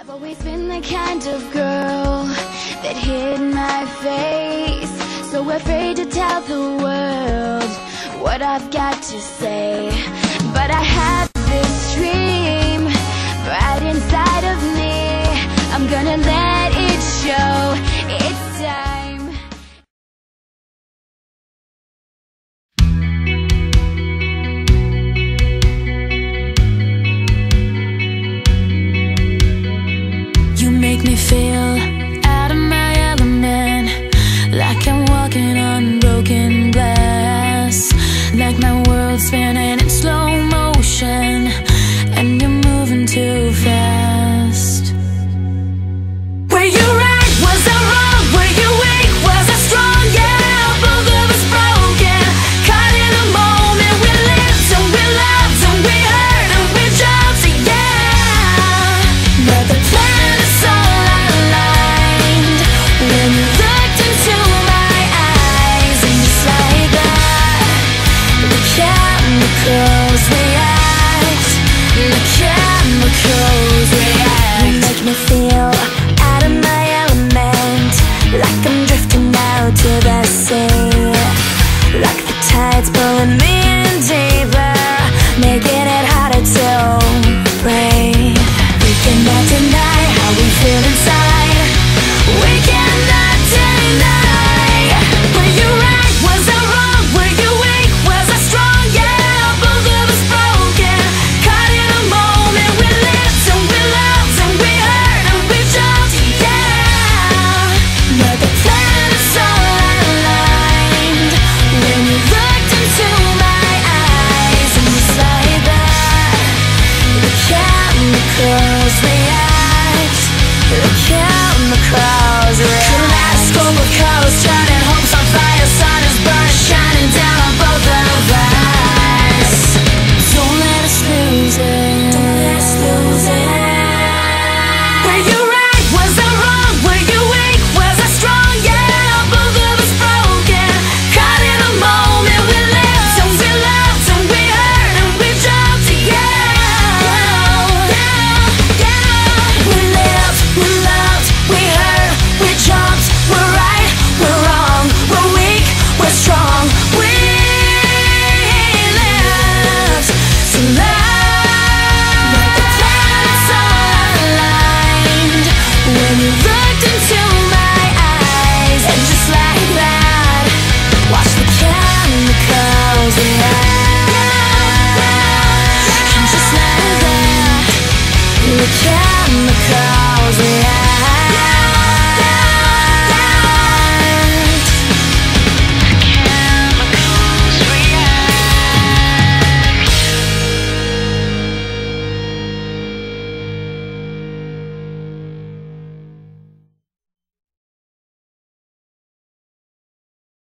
I've always been the kind of girl that hid my face So afraid to tell the world what I've got to say. But I have Make me feel chemicals react. The chemicals react. You make me feel out of my element Like I'm drifting out to the sea. Like the tide's pulling me Count the crows around Kaleidoscope of colors Turning hopes on fire the chemicals we have